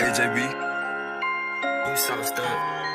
AJB. You sauced up.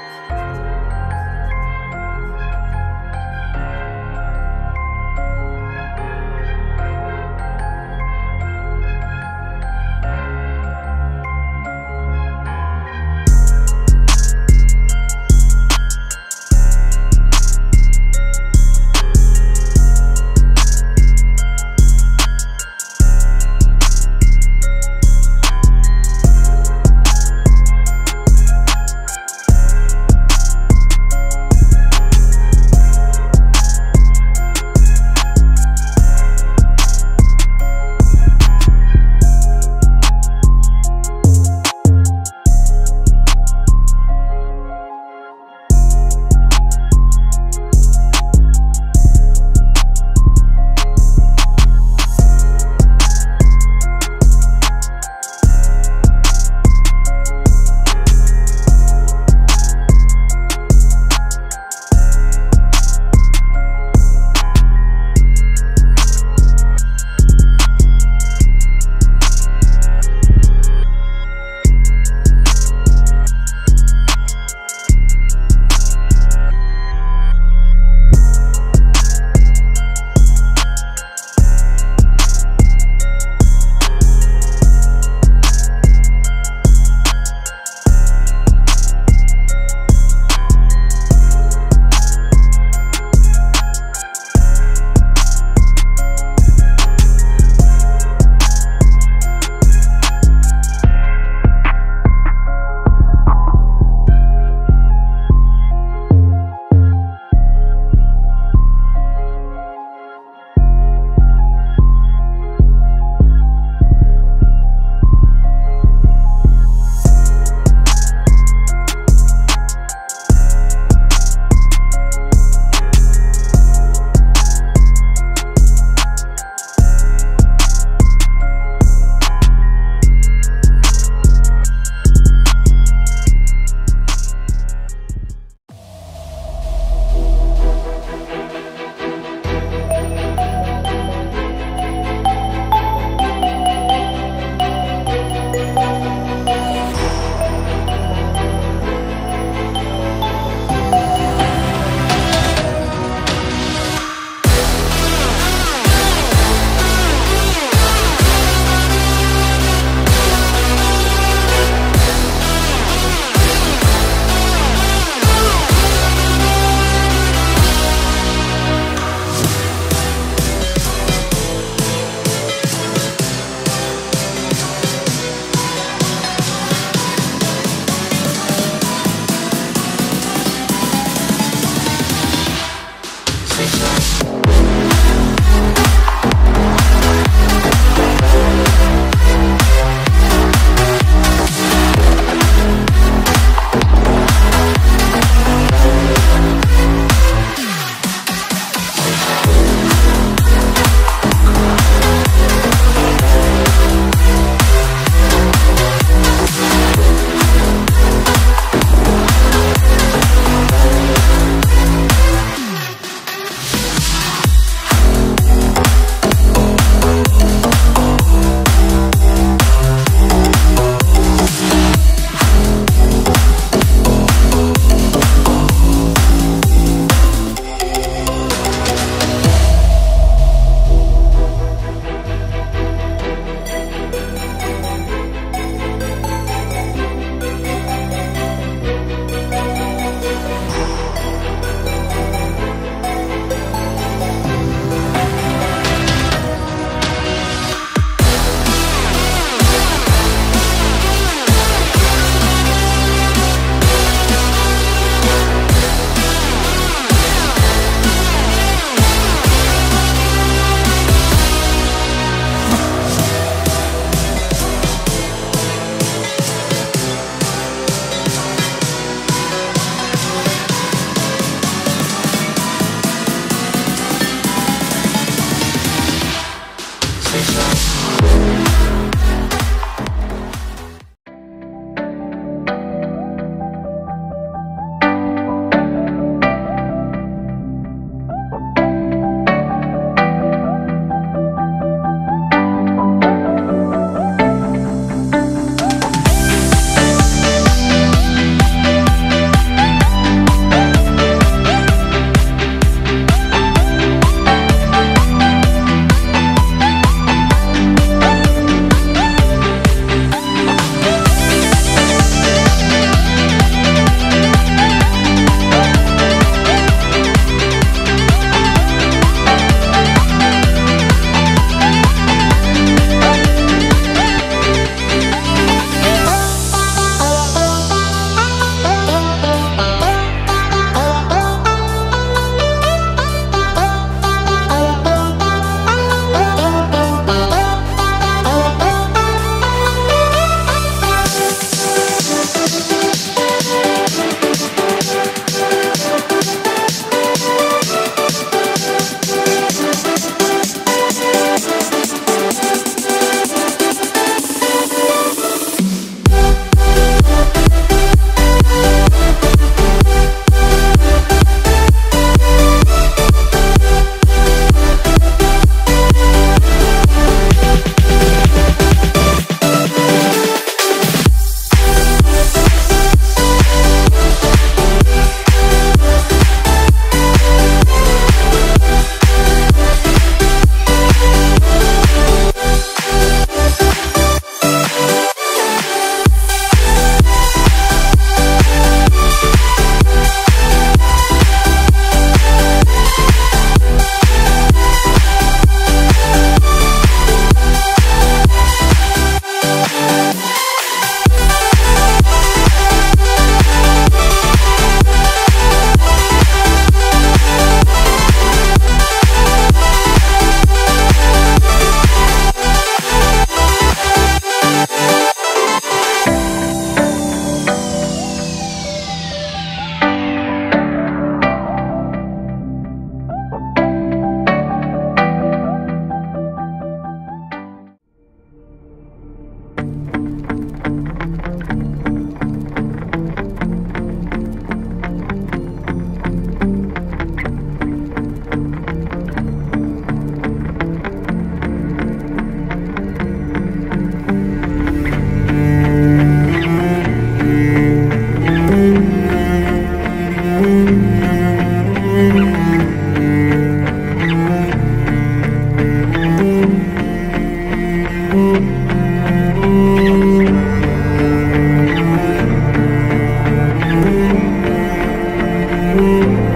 me.